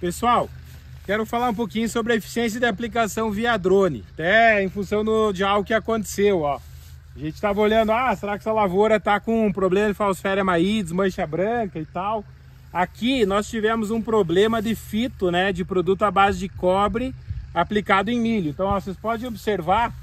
Pessoal, quero falar um pouquinho sobre a eficiência de aplicação via drone, até em função do, de algo que aconteceu, ó. A gente estava olhando, ah, será que essa lavoura está com um problema de falsféria maíz, mancha branca e tal. Aqui nós tivemos um problema de fito, né, de produto à base de cobre aplicado em milho. Então, ó, vocês podem observar,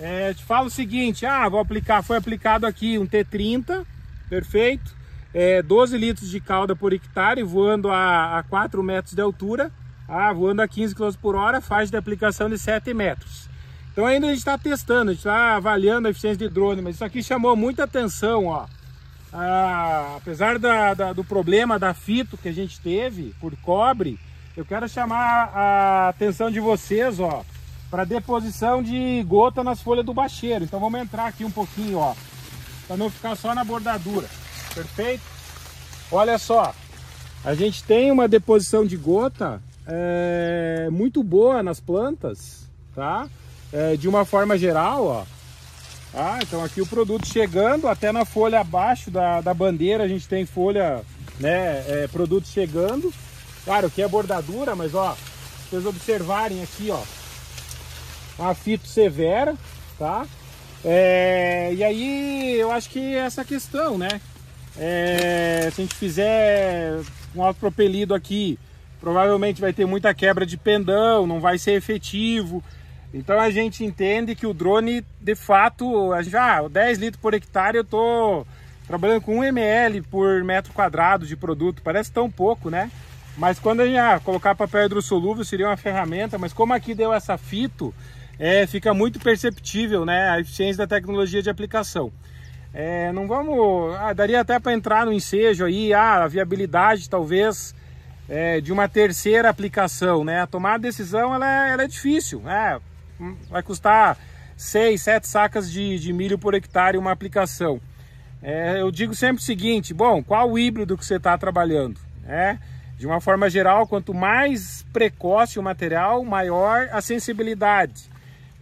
é, te falo o seguinte, ah, vou aplicar, foi aplicado aqui um T30, perfeito, é, 12 litros de calda por hectare, voando a, a 4 metros de altura, ah, voando a 15 km por hora, faixa de aplicação de 7 metros. Então ainda a gente está testando, a gente está avaliando a eficiência de drone, mas isso aqui chamou muita atenção, ó. Ah, apesar da, da, do problema da fito que a gente teve por cobre, eu quero chamar a atenção de vocês, ó, para deposição de gota nas folhas do bacheiro. Então vamos entrar aqui um pouquinho, ó, para não ficar só na bordadura. Perfeito? Olha só, a gente tem uma deposição de gota é, muito boa nas plantas, tá? É, de uma forma geral, ó. Ah, então aqui o produto chegando, até na folha abaixo da, da bandeira a gente tem folha, né, é, produto chegando. Claro que é bordadura, mas ó, vocês observarem aqui, ó, uma fito severa, tá? É, e aí eu acho que essa questão, né? É, se a gente fizer um autopropelido aqui, provavelmente vai ter muita quebra de pendão, não vai ser efetivo. Então a gente entende que o drone, de fato, gente, ah, 10 litros por hectare eu tô trabalhando com 1 ml por metro quadrado de produto, parece tão pouco, né? Mas quando a gente ah, colocar papel hidrossolúvel seria uma ferramenta, mas como aqui deu essa fito, é, fica muito perceptível né, a eficiência da tecnologia de aplicação. É, não vamos. Ah, daria até para entrar no ensejo aí, ah, a viabilidade talvez é, de uma terceira aplicação, né? Tomar a decisão ela é, ela é difícil, né? Vai custar 6, 7 sacas de, de milho por hectare uma aplicação. É, eu digo sempre o seguinte: bom, qual o híbrido que você está trabalhando? É, de uma forma geral, quanto mais precoce o material, maior a sensibilidade.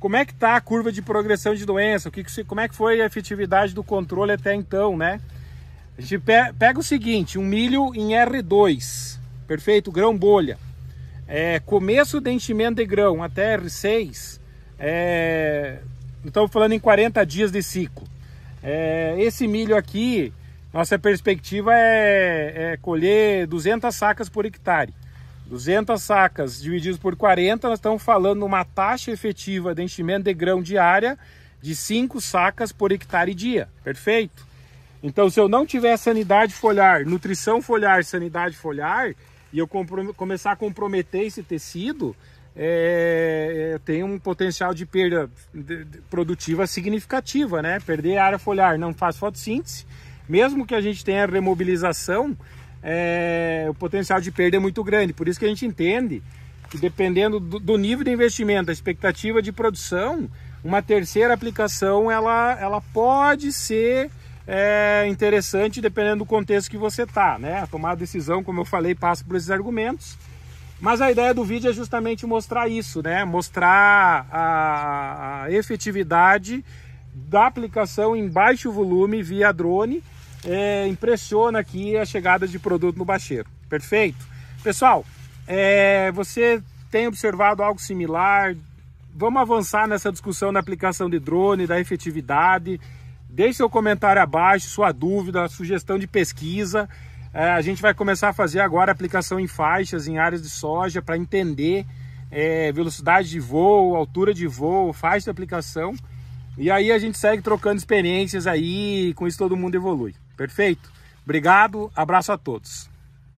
Como é que está a curva de progressão de doença? O que, que como é que foi a efetividade do controle até então, né? A gente pega o seguinte, um milho em R2, perfeito, grão bolha. É, começo de enchimento de grão até R6, é, estamos falando em 40 dias de ciclo. É, esse milho aqui, nossa perspectiva é, é colher 200 sacas por hectare. 200 sacas divididos por 40, nós estamos falando uma taxa efetiva de enchimento de grão diária de 5 sacas por hectare dia. Perfeito? Então, se eu não tiver sanidade foliar, nutrição foliar, sanidade foliar, e eu começar a comprometer esse tecido, é, tem um potencial de perda produtiva significativa, né? Perder a área foliar não faz fotossíntese, mesmo que a gente tenha remobilização, é, o potencial de perda é muito grande. Por isso que a gente entende que dependendo do, do nível de investimento, da expectativa de produção, uma terceira aplicação ela, ela pode ser é, interessante dependendo do contexto que você está. Né? Tomar a decisão, como eu falei, passa por esses argumentos. Mas a ideia do vídeo é justamente mostrar isso, né? mostrar a, a efetividade da aplicação em baixo volume via drone é, impressiona aqui a chegada de produto no bacheiro. Perfeito? Pessoal, é, você tem observado algo similar? Vamos avançar nessa discussão da aplicação de drone, da efetividade. Deixe seu comentário abaixo, sua dúvida, sugestão de pesquisa. É, a gente vai começar a fazer agora aplicação em faixas, em áreas de soja, para entender é, velocidade de voo, altura de voo, faixa de aplicação. E aí a gente segue trocando experiências aí, com isso todo mundo evolui. Perfeito? Obrigado, abraço a todos.